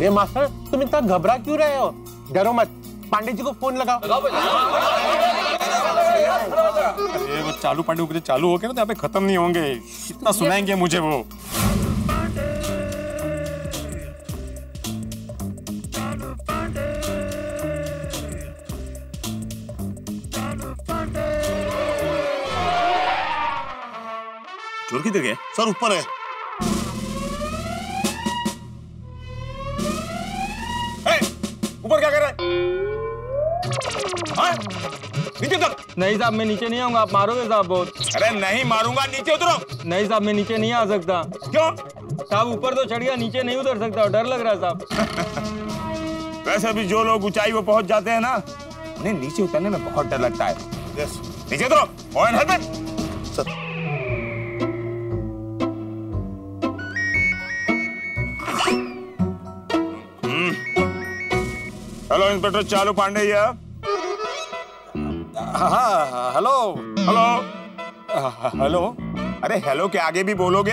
भिड़े master तुम इतना घबरा क्यों रहे हो? डरो मत। पांडे जी को फ़ोन लगाओ। अरे वो चालू पांडे ऊपर चालू हो गए ना तो यहाँ पे खत्म नहीं होंगे। इतना सुनाएँगे मुझे वो। चोर किधर गए? सर ऊपर है। ऊपर क्या कर रहा है? हाँ? नीचे उतर। नहीं साहब मैं नीचे नहीं आऊँगा आप मारोगे साहब बहुत। अरे नहीं मारूँगा नीचे उतरो। नहीं साहब मैं नीचे नहीं आ सकता। क्यों? साहब ऊपर तो चढ़ गया नीचे नहीं उतर सकता डर लग रहा है साहब। वैसे भी जो लोग ऊंचाई पे पहुँच जाते हैं ना उन्हें नीचे उतरने में बहुत डर लगता है। नीचे उतरो। Sir hello inspector Chalu Pandey या हाँ हेलो हेलो हेलो अरे हेलो के आगे भी बोलोगे?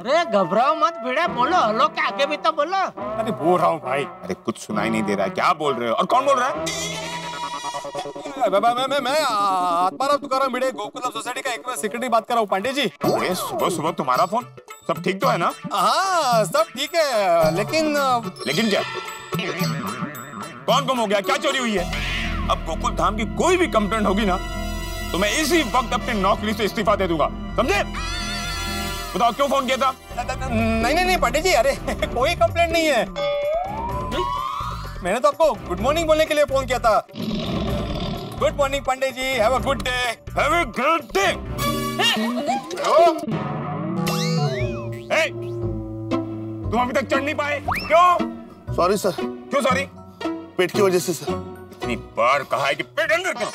अरे घबराओ मत भिड़े बोलो. हेलो के आगे भी तो बोलो. अरे बोल रहा हूँ भाई. अरे कुछ सुनाई नहीं दे रहा है. क्या बोल रहे हो? और कौन बोल रहा है? मैं मैं मैं मैं मैं आत्माराम तुकाराम भिड़े गोकुलम सोसाइटी का एक सेक्रेटरी बात कर रहा हूँ पांडे जी। सुबह सुबह तुम्हारा फ़ोन सब ठीक तो है ना? हाँ सब ठीक है लेकिन लेकिन क्या? कौन गुम हो गया? क्या चोरी हुई है? अब गोकुल धाम की कोई भी कंप्लेंट होगी ना तो मैं इसी वक्त अपनी नौकरी से इस्तीफा दे दूँगा। समझे? बताओ क्यों फ़ोन किया था? नहीं नहीं नहीं पांडे जी अरे कोई कंप्लेंट नहीं है। मैंने तो आपको गुड मॉर्निंग बोलने के लिए फ़ोन किया था। Good morning Pandey ji have a good day. Have a good day. ए, तुम अभी तक चढ़ नहीं पाए। क्यों? सॉरी सर क्यों सॉरी पेट की वजह से सर इतनी बार कहा है कि पेट अंदर करो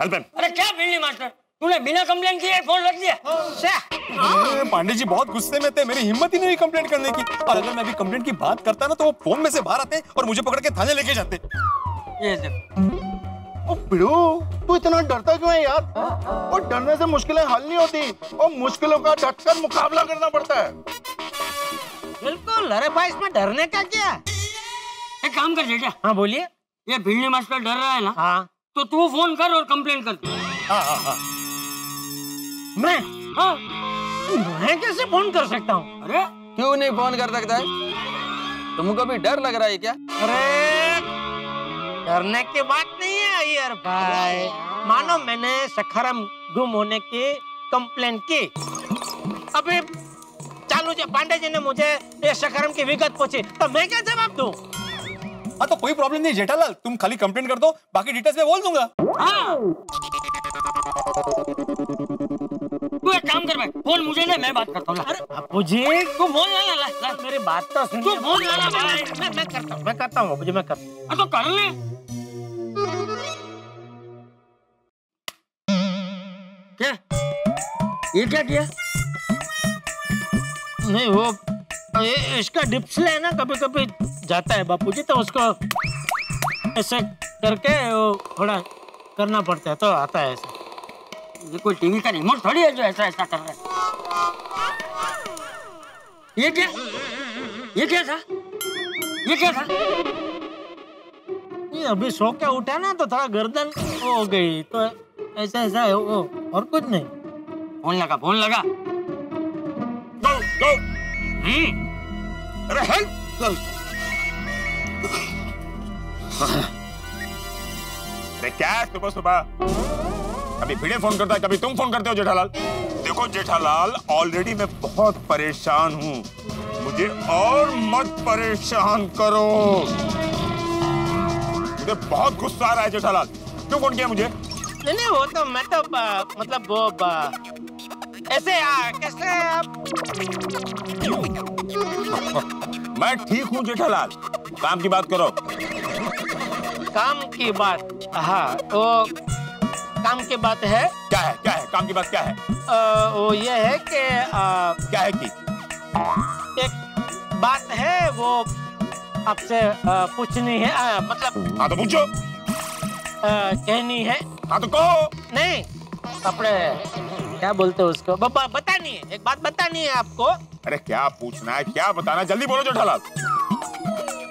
अरे क्या बिल्ली मास्टर? तूने बिना कंप्लेन किए फ़ोन रख दिया? पांडे जी बहुत गुस्से में थे। मेरी हिम्मत ही नहीं हुई कंप्लेंट करने की। और अगर मैं अभी कंप्लेंट की बात करता ना तो वो फ़ोन में से बाहर आते और मुझे पकड़ के थाने लेके जाते। ये देख। ओ बिड़ू तू इतना डरता क्यों है यार? और डरने से मुश्किलें हल नहीं होती और मुश्किलों का डटकर मुकाबला करना पड़ता है। बिल्कुल अरे भाई इसमें डरने का क्या? एक काम कर बेटा हाँ बोलिए। ये बिल्ली मास्टर डर रहा है ना हाँ। तो तू फ़ोन कर और कंप्लेन कर। दे मैं? हाँ। मैं कैसे फ़ोन कर सकता हूँ? अरे। क्यों नहीं फ़ोन कर सकता है? तुमको भी डर लग रहा है क्या? अरे डरने की बात नहीं है अय्यर भाई। मानो मैंने सखाराम गुम होने की कंप्लेन की। अभी चालू जी पांडे जी ने मुझे ये सखाराम की विगत पूछी तो मैं क्या जवाब दूँ? हाँ तो कोई प्रॉब्लम नहीं जेठालाल तुम खाली कंप्लेंट कर दो बाकी डिटेल्स में बोल दूँगा। हाँ। तू एक काम कर भाई फ़ोन मुझे दे मैं बात करता हूँ ला। अरे बापू जी तू फ़ोन ला ला, ला ला। मेरी बात तो सुन तू फ़ोन ला ला भाई। मैं मैं करता हूँ मैं करता हूँ बापू जी मैं करता हूँ। हाँ, तो कर ले। क्या? ये क्या किया? नहीं वो ये इसका डिस्प्ले है ना कभी कभी जाता है बापू जी तो उसको ऐसे करके वो थोड़ा करना पड़ता है तो आता है ऐसे। ये कोई टीवी का रिमोट थोड़ी है जो ऐसा ऐसा कर रहा है? ये क्या? ये क्या था? ये क्या था? अभी सो के उठा ना तो थोड़ा गर्दन हो गई तो ऐसा ऐसा है, वो, और कुछ नहीं। फ़ोन लगा फ़ोन लगा। गो गो हम्म। अरे हेल्प अरे क्या सुबह सुबह? कभी भिड़े फ़ोन करता है, कभी तुम फ़ोन करते हो, जेठालाल। देखो, जेठालाल ऑलरेडी मैं बहुत परेशान हूँ। मुझे और मत परेशान करो। मुझे बहुत गुस्सा आ रहा है जेठालाल क्यों फ़ोन किया मुझे? नहीं नहीं वो तो मैं तो ब- मतलब वो ब- ऐसे आ, कैसे आप? मैं ठीक हूँ जेठालाल काम की बात करो। काम की बात? हाँ वो काम की बात है? क्या है क्या है काम की बात क्या है? अ, वो ये है कि क्या है की? एक बात है वो आपसे पूछनी है अ, मतलब हाँ तो पूछो। कहनी है। हाँ तो कहो। नहीं अपने क्या बोलते हैं उसको? ब- बतानी है एक बात बतानी है आपको। अरे क्या पूछना है क्या बताना है? जल्दी बोलो जेठालाल।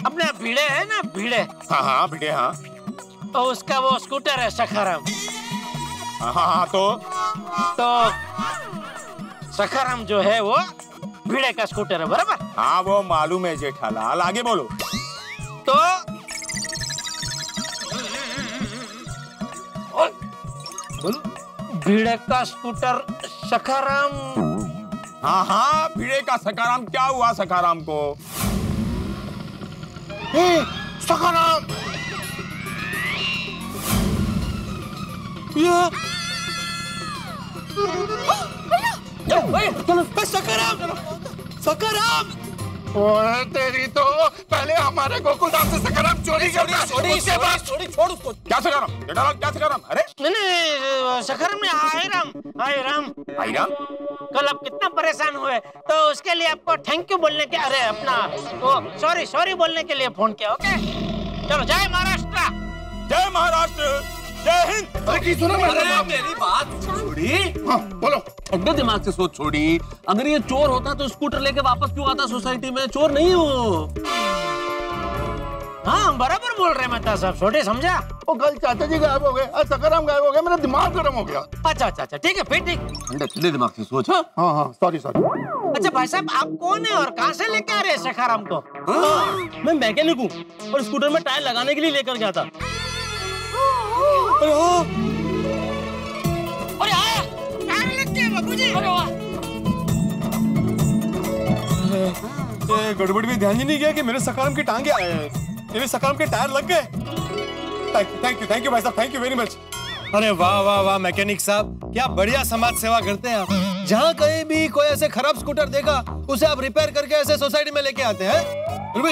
अपने भीड़े है ना भिड़े। हाँ हाँ बेटे हाँ। तो उसका वो स्कूटर है सखाराम। हाँ हाँ हाँ तो? तो सखाराम जो है वो भिड़े का स्कूटर है? बराबर? हाँ वो मालूम है जेठालाल। आगे बोलो। तो? भिड़े का स्कूटर सखाराम। हाँ हाँ भिड़े का सकाराम क्या हुआ सकाराम को? ए, सखाराम! ओए तेरी तो पहले हमारे गोकुल धाम से चोरी करता है उसके बाद क्या सकाराम क्या सकाराम अरे नहीं ने हाय राम हाय राम। भाई राम? कल आप कितना परेशान हुए। तो उसके लिए आपको थैंक यू बोलने के अरे अपना वो सॉरी सॉरी बोलने के लिए फ़ोन किया ओके चलो जय महाराष्ट्र। जय महाराष्ट्र। जय हिंद। अरे की अरे मेरी बात छोड़ी। हाँ बोलो। ठंडे दिमाग से सोच छोड़ी। अगर ये चोर होता तो स्कूटर लेके वापस क्यों आता सोसाइटी में? चोर नहीं हो। हाँ बराबर बोल रहे मेहता साहब छोटे समझा? वो कल चाचा जी गायब हो गए आज सखाराम गायब हो गया मेरा दिमाग गर्म हो गया। अच्छा अच्छा अच्छा ठीक है फिर ठीक। ठंडे ठंडे दिमाग से सोच हाँ? हाँ हाँ सॉरी सॉरी अच्छा भाई साहब आप कौन है और कहाँ से लेके आ रहे हैं सखाराम को? हाँ। मैं मैकेनिक हूँ और स्कूटर में टायर लगाने के लिए लेकर गया था। अरे आया। टायर लग गया बाबूजी अरे वाह। ये गड़बड़ में ध्यान ही नहीं गया कि मेरे सकाराम की टांगे आए हैं। मेरे सकाराम के टायर लग गए। Thank you thank you thank you भाई साहब थैंक यू वेरी मच अरे वाह वाह वाह मैकेनिक साहब क्या बढ़िया समाज सेवा करते हैं आप। जहाँ कहीं भी कोई ऐसे खराब स्कूटर देखा उसे आप रिपेयर करके ऐसे सोसाइटी में लेके आते हैं?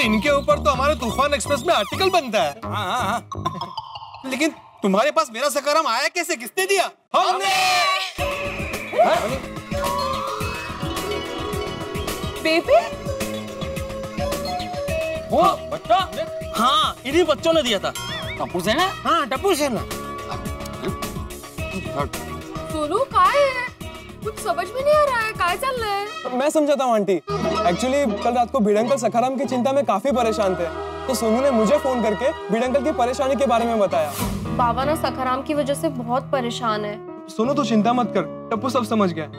इनके ऊपर तो हमारे तूफ़ान एक्सप्रेस में आर्टिकल बनता है। हाँ हाँ हाँ। लेकिन तुम्हारे पास मेरा सकाराम आया कैसे? किसने दिया? बेबी? वो बच्चा? हाँ इन्हीं बच्चों ने दिया था। पप्पू से ना हाँ टप्पू से ना। सोनू काय है? कुछ समझ में नहीं आ रहा है काय चल रहा है? मैं समझाता हूँ आंटी। एक्चुअली कल रात को भिड़ अंकल सखाराम की चिंता में काफ़ी परेशान थे। तो सोनू ने मुझे फ़ोन करके भिड़ अंकल की परेशानी के बारे में बताया। बाबा ना सखाराम की वजह से बहुत परेशान है। सोनू तो चिंता मत कर टप्पू सब समझ गया।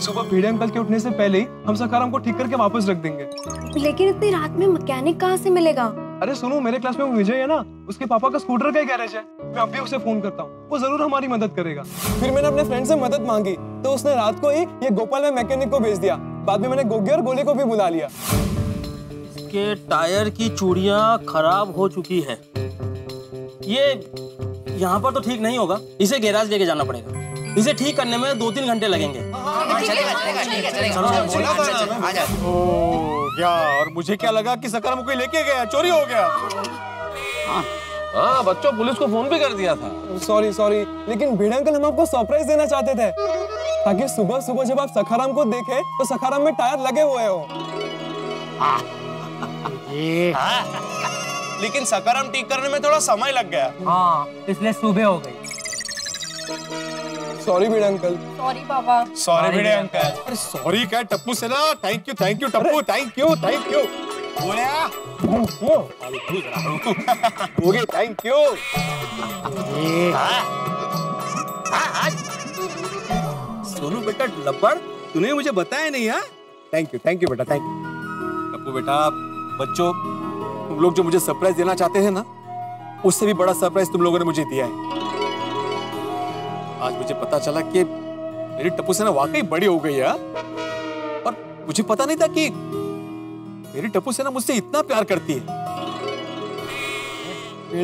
सुबह भिड़े अंकल के उठने से पहले ही हम सखाराम को ठीक करके वापस रख देंगे। लेकिन इतनी रात में मैकेनिक कहाँ से मिलेगा? अरे सुनो मेरे क्लास में वो विजय है ना उसके पापा का स्कूटर का गैरेज है। मैं अभी उसे फ़ोन करता हूँ वो ज़रूर हमारी मदद करेगा। फिर मैंने अपने फ्रेंड से मदद मांगी तो उसने रात को ही ये गोपाल में मैकेनिक को भेज दिया। बाद में मैंने गोगी और गोली को भी बुला लिया। के टायर की चूड़ियाँ खराब हो चुकी है। ये यहाँ पर तो ठीक नहीं होगा। इसे गैराज लेके जाना पड़ेगा। इसे ठीक करने में दो तीन घंटे लगेंगे। क्या? और मुझे क्या लगा कि सकाराम कोई लेके गया? चोरी हो गया। हाँ। बच्चों पुलिस को फ़ोन भी कर दिया था। सॉरी सॉरी लेकिन भिड़ अंकल हम आपको सरप्राइज़ देना चाहते थे। ताकि सुबह सुबह जब आप सखाराम को देखें तो सखाराम में टायर लगे हुए हो। लेकिन सकरम ठीक करने में थोड़ा समय लग गया। हाँ इसलिए सुबह हो गई। Sorry Bhide uncle. सॉरी बाबा। Sorry Bhide uncle. अरे सॉरी क्या टप्पू से ना thank you thank you Tapu thank you thank you बोया ओके थैंक यू। सोनू बेटा लपड़ तूने मुझे बताया नहीं हाँ? थैंक यू थैंक यू बेटा थैंक यू टप्पू बेटा बच्चों तुम लोग जो मुझे सरप्राइज़ देना चाहते हैं ना, उससे भी बड़ा सरप्राइज़ तुम लोगों ने मुझे दिया है। आज मुझे पता चला कि मेरी टप्पू सेना वाकई बड़ी हो गई है हाँ? और मुझे पता नहीं था कि मेरी टप्पू सेना मुझसे इतना प्यार करती है।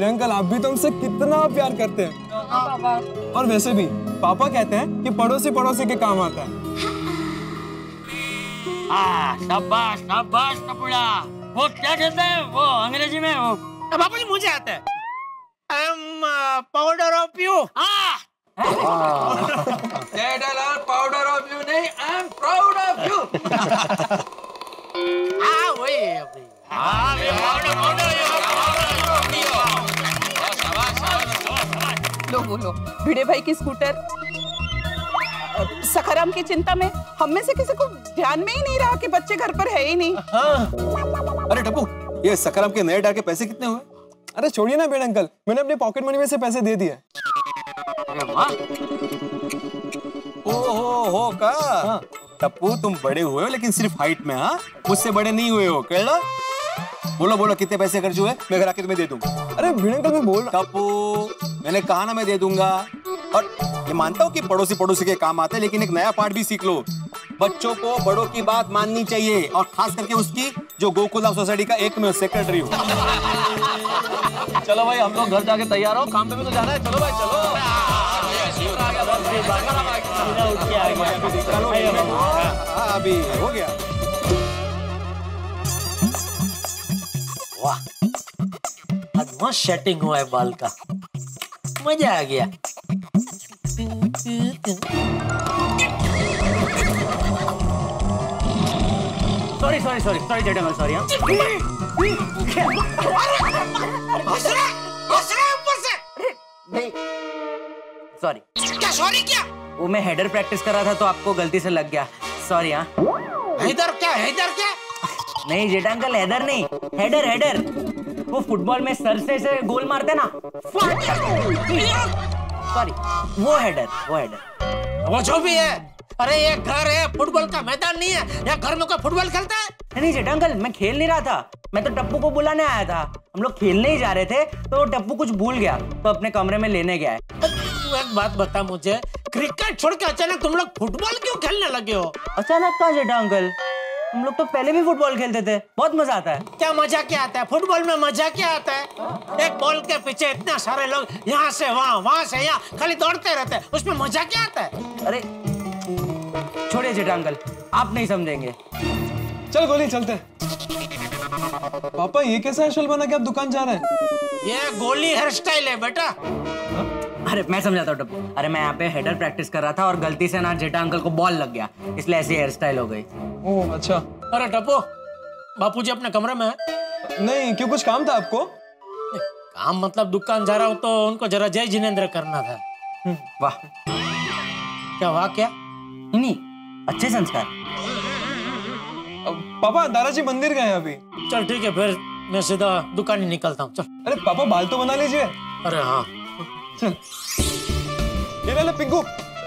अंकल आप भी तो हमसे कितना प्यार करते हैं। बाबा और वैसे भी, पापा कहते हैं कि पड़ोसी पड़ोसी के काम आता है। हाँ शाबाश शाबाश कपड़ा वो क्या कहते हैं? वो अंग्रेज़ी में वो बाबू जी मुझे आता है। I am powder of you हाँ। पाउडर ऑफ़ यू नहीं I am proud of you हाँ वही है हाँ लो बोलो भिड़े भाई की स्कूटर सखाराम की चिंता में हम में से किसी को ध्यान में ही नहीं रहा कि बच्चे घर पर है ही नहीं। अरे टप्पू ये सकाराम के नए डाल के पैसे कितने हुए? अरे छोड़िए ना बेड अंकल मैंने अपने पॉकेट मनी में से पैसे दे दिए। ओहो हो का? टप्पू तुम बड़े हुए हो लेकिन सिर्फ़ हाइट में हाँ? मुझसे बड़े नहीं हुए हो कह बोलो बोलो कितने पैसे खर्च हुए? मैं घर आके तुम्हें दे दूँगा। अरे भिड़ अंकल मैं बोल टप्पू मैंने कहा ना मैं दे दूँगा। और ये मानता हूँ कि पड़ोसी पड़ोसी के काम आते हैं लेकिन एक नया पार्ट भी सीख लो। बच्चों को बड़ों की बात माननी चाहिए और खास करके उसकी, जो गोकुला सोसाइटी का एक में सेक्रेटरी हो। चलो भाई, हम लोग घर जाके तैयार हो। काम पे भी तो जाना है। चलो भाई, चलो। हाँ अभी हो गया। वाह सेटिंग हुआ है बाल का। मज़ा आ गया। Sorry sorry sorry sorry Jetha sorry हाँ सॉरी क्या सॉरी क्या वो मैं हेडर प्रैक्टिस कर रहा था तो आपको गलती से लग गया. सॉरी हाँ हैदर क्या हैदर क्या? नहीं जेठा अंकल हेडर नहीं. हेडर हेडर वो फुटबॉल में सर से ऐसे गोल मारते ना? सॉरी वो हेडर वो हेडर वो जो भी है। अरे ये घर है फुटबॉल का मैदान नहीं है। यहाँ घर में कोई फुटबॉल खेलता है? नहीं जेठा अंकल मैं खेल नहीं रहा था। मैं तो टप्पू को बुलाने आया था। हम लोग खेलने ही जा रहे थे तो टप्पू कुछ भूल गया तो अपने कमरे में लेने गया है। एक बात बता मुझे क्रिकेट छोड़ के अचानक तुम लोग फुटबॉल क्यों खेलने लगे हो? अचानक कहा जेठा अंकल हम लोग तो पहले भी फुटबॉल खेलते थे बहुत मज़ा आता है। क्या मज़ा क्या आता है? फुटबॉल में मज़ा क्या आता है? एक बॉल के पीछे इतने सारे लोग यहाँ से वहाँ वहाँ से यहाँ खाली दौड़ते रहते हैं। उसमें मज़ा क्या आता है? अरे छोड़िए जेठा अंकल आप नहीं समझेंगे। चल गोली चलते हैं। पापा ये कैसा हेयर बना के आप दुकान जा रहे हैं? ये गोली हेयर स्टाइल है बेटा। अरे मैं समझाता हूँ टप्पू। अरे मैं यहाँ पे हेडर प्रैक्टिस कर रहा था और गलती से ना जेठा अंकल को बॉल लग गया इसलिए ऐसी हेयर स्टाइल हो गई। ओह अच्छा। अरे टप्पू बापूजी अपने कमरे में है? नहीं क्यों कुछ काम था आपको? काम मतलब दुकान जा रहा हूँ तो उनको जरा जय जिनेन्द्र करना था। वाह। क्या वाह क्या? नहीं नहीं अच्छे संस्कार। पापा दादाजी मंदिर गए अभी। चल ठीक है फिर मैं सीधा दुकान ही निकलता हूँ चल। अरे पापा बाल तो बना लीजिए। अरे हाँ। चल। ये ले ले पिंकू।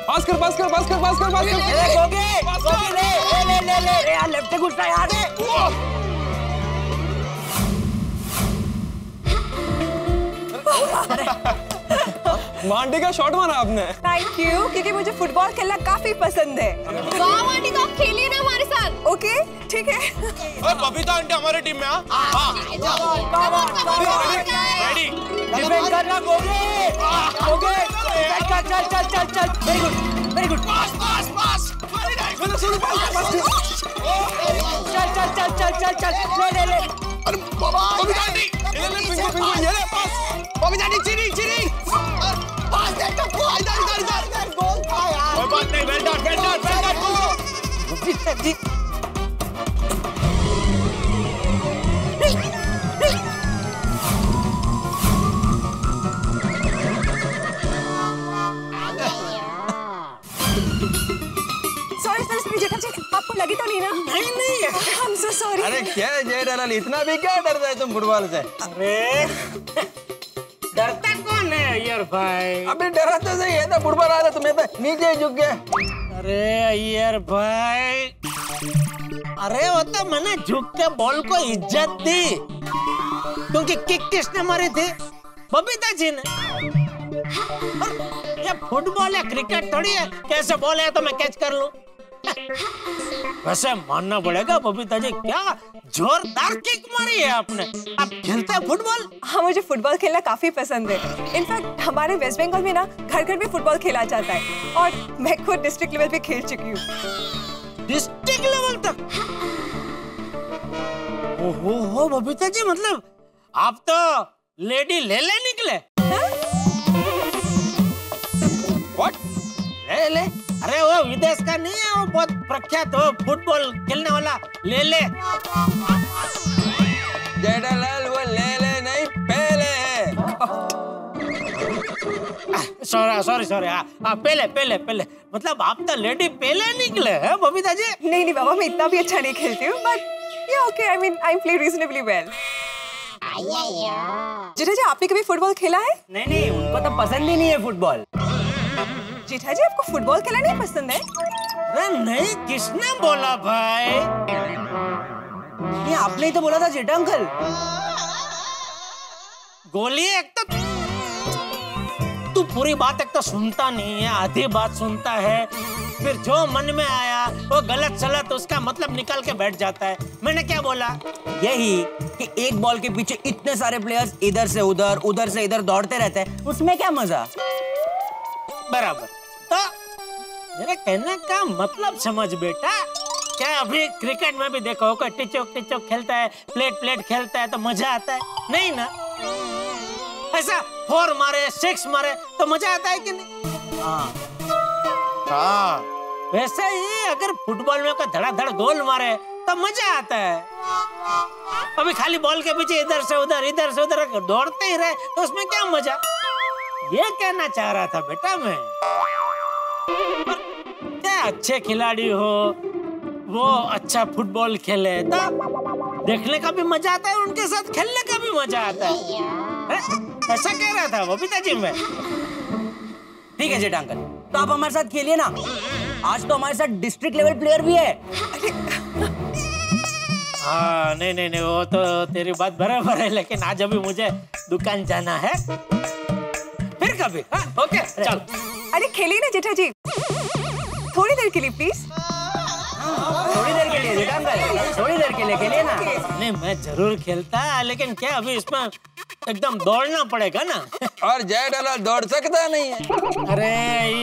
पास कर पास कर पास कर पास कर पास कर। अरे गोगे गोगे ले ले ले ले ले। अरे यार लेफ़्ट है यार। मांडी का शॉट मारा आपने। थैंक यू क्योंकि मुझे फुटबॉल खेलना काफ़ी पसंद है। वाह आंटी तो आप खेलिए ना हमारे साथ। ओके ठीक है। ओए बबीता आंटी हमारे टीम में हाँ? हाँ रेडी डिफेंड करना गोगे गोगे कर चल चल चल चल। Very good very good pass pass pass मैंने सुन पास पास चल चल चल चल चल चल। ले ले ले। अरे बबीता आंटी। ये ले पिंकू पिंकू ये ले पास बबीता आंटी चिरी चिरी पास दे टप्पू इधर इधर इधर गोल था यार कोई बात नहीं well done well done well done जी sorry sorry sorry Jetha ji आपको लगी तो नहीं ना? नहीं नहीं। आई एम सो सॉरी अरे क्या जेठालाल इतना भी क्या डरता है तुम फुटबॉल से? अरे। कौन भाई। अभी डरा तो सही है ना बुढ़बर आ रहा तुम्हें तो नीचे झुक गया। अरे अय्यर भाई। अरे वो तो मैंने झुक के बॉल को इज़्ज़त दी। क्योंकि किक किसने मारी थी? बबीता जी ने। और ये फुटबॉल या क्रिकेट थोड़ी है कैसे बॉल है तो मैं कैच कर लूँ। वैसे मानना पड़ेगा बबीता जी क्या जोरदार किक मारी है आपने? आप खेलते हैं फुटबॉल हाँ मुझे फुटबॉल खेलना काफ़ी पसंद है। इनफैक्ट हमारे वेस्ट बंगाल में ना घर घर में फुटबॉल खेला जाता है और मैं खुद डिस्ट्रिक्ट लेवल पे खेल चुकी हूँ। डिस्ट्रिक्ट लेवल तक? ओहो हो बबीता जी मतलब आप तो लेडी ले ले निकले। व्हाट ले ले अरे वो विदेश का नहीं है वो बहुत प्रख्यात हो फुटबॉल खेलने वाला ले ले। जेठालाल वो ले ले नहीं पहले है। सॉरी सॉरी सॉरी हाँ पहले पहले पहले। मतलब आप तो लेडी पहले निकले हैं बबीता जी। नहीं नहीं बाबा मैं इतना भी अच्छा नहीं खेलती हूँ बट या okay I mean I play reasonably well Jetha ji आपने कभी फुटबॉल खेला है? नहीं नहीं उनको तो पसंद ही नहीं है फुटबॉल। जेठा जी आपको फुटबॉल खेलना नहीं पसंद है? अरे नहीं किसने बोला भाई? ये आपने ही तो बोला था जेठा अंकल। गोली एक तो तू पूरी बात एक तो सुनता नहीं है आधी बात सुनता है। फिर जो मन में आया वो गलत सलत उसका मतलब निकाल के बैठ जाता है। मैंने क्या बोला? यही कि एक बॉल के पीछे इतने सारे प्लेयर्स इधर से उधर उधर से इधर दौड़ते रहते हैं उसमें क्या मज़ा? बराबर। तो मेरे कहने का मतलब समझ बेटा। क्या अभी क्रिकेट में भी देखो कोई टिचोक टिचोक खेलता है प्लेट प्लेट खेलता है तो मज़ा आता है। नहीं ना? ऐसा फोर मारे सिक्स मारे तो मज़ा आता है कि नहीं? हाँ। हाँ। वैसे ही अगर फुटबॉल में कोई धड़ाधड़ गोल मारे तो मज़ा आता है। अभी खाली बॉल के पीछे इधर से उधर इधर से उधर दौड़ते ही रहे तो उसमें क्या मज़ा? ये कहना चाह रहा था बेटा मैं। अच्छे खिलाड़ी हो? वो अच्छा फुटबॉल खेले तो देखने का भी मज़ा आता है उनके साथ खेलने का भी मज़ा आता है। ऐसा कह रहा था बबीता जी मैं। ठीक है जेठा अंकल तो आप हमारे साथ खेलिए ना। आज तो हमारे साथ डिस्ट्रिक्ट लेवल प्लेयर भी है। हाँ नहीं नहीं नहीं वो तो तेरी बात बराबर है लेकिन आज अभी मुझे दुकान जाना है। फिर कभी हाँ, ओके चल। अरे खेलिए ना जेठा जी थोड़ी देर के लिए प्लीज़ थोड़ी देर के लिए कर। थोड़ी देर के लिए खेलिए ना। नहीं मैं ज़रूर खेलता लेकिन क्या अभी इसमें एकदम दौड़ना पड़ेगा ना? और जय डला दौड़ सकता नहीं है। अरे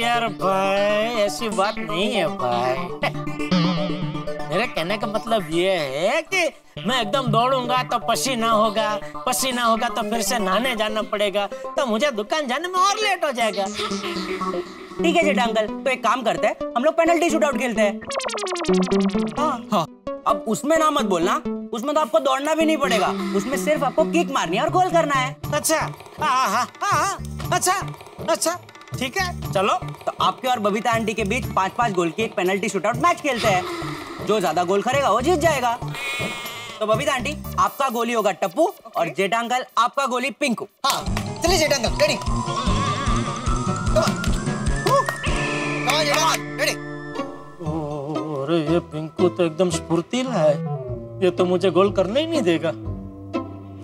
यार भाई ऐसी बात नहीं है भाई। कहने का मतलब ये है कि मैं एकदम दौड़ूँगा तो पसीना होगा पसीना होगा तो फिर से नहाने जाना पड़ेगा तो मुझे दुकान जाने में और लेट हो जाएगा। ठीक है जेठा अंकल तो एक काम करते हैं हम लोग पेनल्टी शूटआउट खेलते हैं। हाँ। अब उसमें ना मत बोलना उसमें तो आपको दौड़ना भी नहीं पड़ेगा उसमें सिर्फ़ आपको किक मारनी है और गोल करना है। अच्छा हाँ हाँ हाँ अच्छा अच्छा ठीक है चलो। तो आपके और बबीता आंटी के बीच पाँच पाँच गोल की एक पेनल्टी शूटआउट मैच खेलते हैं। जो ज़्यादा गोल करेगा वो जीत जाएगा। तो बबीता आंटी आपका गोली होगा टप्पू okay. और जेठा अंकल आपका गोली पिंकू। हाँ चलिए जेठा अंकल रेडी रेडी अरे ये पिंकू तो एकदम स्फूर्तिला है। ये तो मुझे गोल करने ही नहीं देगा।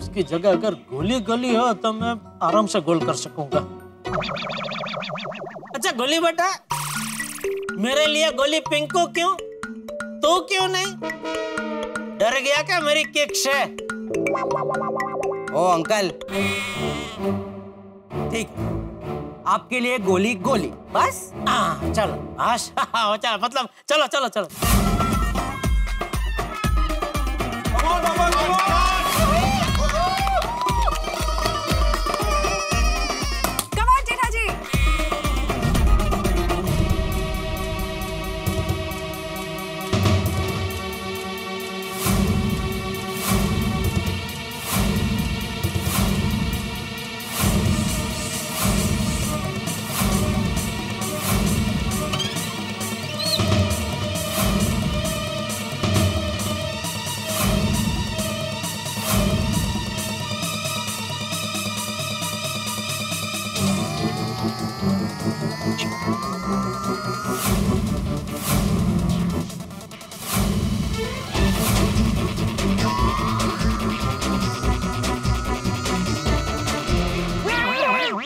उसकी जगह अगर गोली गोली हो तो मैं आराम से गोल कर सकूँगा। अच्छा गोली बेटा। मेरे लिए गोली पिंकू क्यों? तू क्यों नहीं? डर गया क्या मेरी किक से? ओ अंकल। ठीक। आपके लिए गोली गोली। बस? आ, चलो। आशा चलो मतलब चलो चलो चलो। कम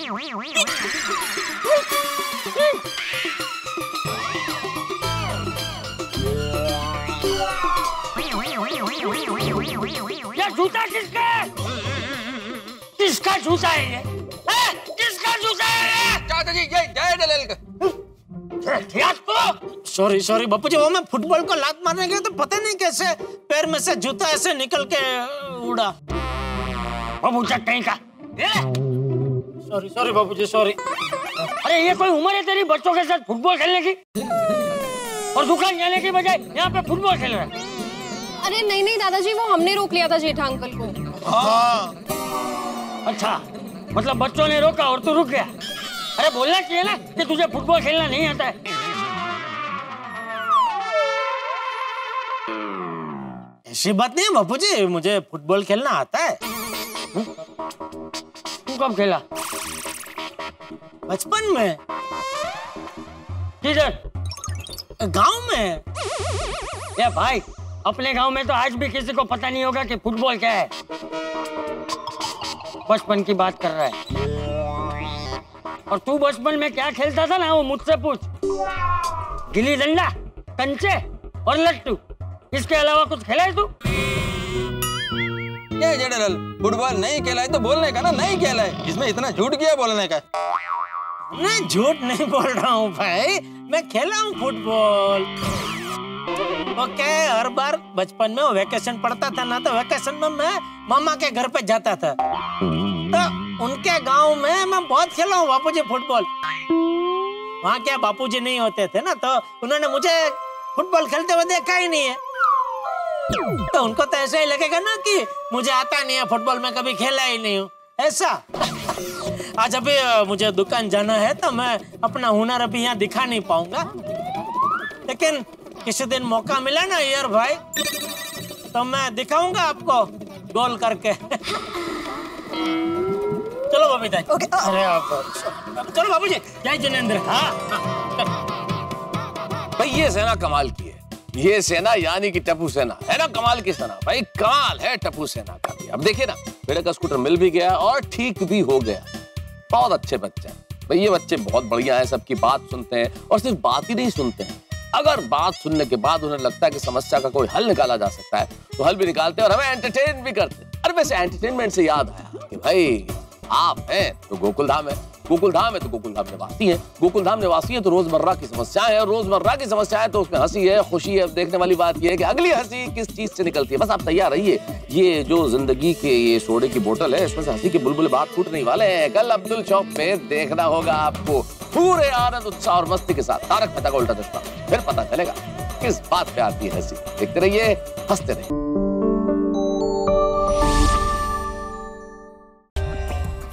ये जूता किसका है? किसका जूता है ये? हैं? किसका जूता है ये? चाचा जी ये जय डलेल का सॉरी सॉरी बापू जी वो मैं फुटबॉल को लात मारने गया तो पता नहीं कैसे पैर में से जूता ऐसे निकल के उड़ा। बाबू जी कहीं का। Sorry sorry Babu ji sorry अरे ये कोई उम्र है तेरी बच्चों के साथ फुटबॉल खेलने की? और दुकान जाने की बजाय यहाँ पे फुटबॉल खेल रहा है। अरे नहीं नहीं दादाजी वो हमने रोक लिया था जेठा अंकल को। अच्छा मतलब बच्चों ने रोका और तू रुक गया? अरे बोलना चाहिए ना कि तुझे फुटबॉल खेलना नहीं आता है। ऐसी बात नहीं है बापू जी मुझे फुटबॉल खेलना आता है। तू कब खेला? बचपन में। किधर गाँव में। या भाई, अपने गाँव में तो आज भी किसी को पता नहीं होगा कि फुटबॉल क्या है। बचपन की बात कर रहा है। और तू बचपन में क्या खेलता था ना, वो मुझसे पूछ। गिली डंडा, कंचे और लट्टू। इसके अलावा कुछ खेला है तू? ये जनरल फुटबॉल नहीं खेला है तो बोलने का ना, नहीं खेला है। इसमें इतना झूठ किया बोलने का। मैं झूठ नहीं बोल रहा हूँ भाई। मैं खेला हूँ फुटबॉल। ओके, हर बार बचपन में वेकेशन पड़ता था ना तो वेकेशन में मैं मामा के घर पे जाता था। तो उनके गाँव में मैं बहुत खेला हूँ बापूजी फुटबॉल। वहाँ क्या बापूजी नहीं होते थे ना तो उन्होंने मुझे फुटबॉल खेलते हुए देखा ही नहीं है। तो उनको तो ऐसा ही लगेगा ना कि मुझे आता नहीं है फुटबॉल, में कभी खेला ही नहीं हूँ। ऐसा। आज अभी मुझे दुकान जाना है तो मैं अपना हुनर अभी यहाँ दिखा नहीं पाऊँगा। लेकिन किसी दिन मौका मिला ना यार भाई तो मैं दिखाऊँगा आपको गोल करके। चलो बबी ताई अरे आप चलो बाबू जी जय जिनेन्द्र। हाँ भाई ये सेना कमाल की है। ये सेना यानी कि टप्पू सेना। है ना कमाल की सेना। भाई कमाल है टप्पू सेना का। भी अब देखिए ना बेटे का स्कूटर मिल भी गया और ठीक भी हो गया। बहुत अच्छे बच्चे हैं। भाई, ये बच्चे बहुत बढ़िया है, सबकी बात सुनते हैं और सिर्फ़ बात ही नहीं सुनते हैं। अगर बात सुनने के बाद उन्हें लगता है कि समस्या का कोई हल निकाला जा सकता है तो हल भी निकालते हैं और हमें एंटरटेन भी करते हैं। अरे, वैसे एंटरटेनमेंट से याद आया कि भाई, आप हैं तो गोकुल धाम है। गोकुल धाम है तो गोकुल धाम निवासी है। गोकुल धाम निवासी है तो रोज़मर्रा की समस्याएँ है। रोज़मर्रा की समस्या है तो उसमें हँसी है, खुशी है। देखने वाली बात यह है कि अगली हँसी किस चीज़ से निकलती है? बस आप तैयार रहिए। ये जो ज़िंदगी के ये सोडे की बोतल है, इसमें से हँसी के बुलबुल बात फूटने वाले हैं। कल अब्दुल चौक पे देखना होगा आपको पूरे आनंद, उत्साह और मस्ती के साथ। तारक मेहता का उल्टा चश्मा फिर पता चलेगा किस बात पे आती है हँसी। देखते रहिए, हँसते रहिए।